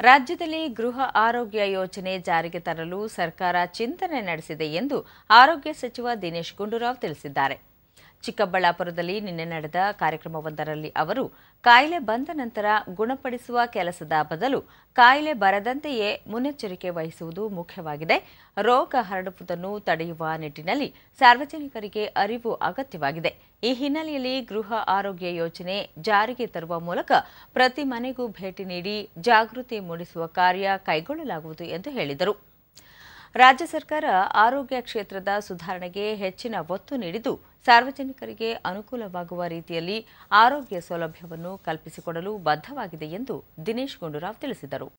ರಾಜ್ಯದಲ್ಲಿ ಗೃಹ ಆರೋಗ್ಯ ಯೋಜನೆ ಜಾರಿಗೆ ತರಲು ಸರ್ಕಾರ ಚಿಂತನೆ ನಡೆಸಿದೆ ಎಂದು ಆರೋಗ್ಯ ಸಚಿವ ದಿನೇಶ್ ಗುಂಡೂರಾವ್ ತಿಳಿಸಿದ್ದಾರೆ. ಚಿಕ್ಕಬಳ್ಳಾಪುರದಲ್ಲಿ ನಿನ್ನೆ ನಡೆದ ಕಾರ್ಯಕ್ರಮವೊಂದರಲ್ಲಿ ಅವರು, ಕಾಯಿಲೆ ಬಂದ ನಂತರ ಗುಣಪಡಿಸುವ ಕೆಲಸದ ಬದಲು ಕಾಯಿಲೆ ಬರದಂತೆಯೇ ಮುನ್ನೆಚ್ಚರಿಕೆ ವಹಿಸುವುದು ಮುಖ್ಯವಾಗಿದೆ. ರೋಗ ಹರಡುವುದನ್ನು ತಡೆಯುವ ನಿಟ್ಟಿನಲ್ಲಿ ಸಾರ್ವಜನಿಕರಿಗೆ ಅರಿವು ಅಗತ್ಯವಾಗಿದೆ. ಈ ಹಿನ್ನೆಲೆಯಲ್ಲಿ ಗೃಹ ಆರೋಗ್ಯ ಯೋಜನೆ ಜಾರಿಗೆ ತರುವ ಮೂಲಕ ಪ್ರತಿ ಮನೆಗೂ ಭೇಟಿ ನೀಡಿ ಜಾಗೃತಿ ಮೂಡಿಸುವ ಕಾರ್ಯ ಕೈಗೊಳ್ಳಲಾಗುವುದು ಎಂದು ಹೇಳಿದರು. ರಾಜ್ಯ ಸರ್ಕಾರ ಆರೋಗ್ಯ ಕ್ಷೇತ್ರದ ಸುಧಾರಣೆಗೆ ಹೆಚ್ಚಿನ ಒತ್ತು ನೀಡಿದ್ದು ಸಾರ್ವಜನಿಕರಿಗೆ ಅನುಕೂಲವಾಗುವ ರೀತಿಯಲ್ಲಿ ಆರೋಗ್ಯ ಸೌಲಭ್ಯವನ್ನು ಕಲ್ಪಿಸಿಕೊಡಲು ಬದ್ಧವಾಗಿದೆ ಎಂದು ದಿನೇಶ್ ಗುಂಡೂರಾವ್ ತಿಳಿಸಿದರು.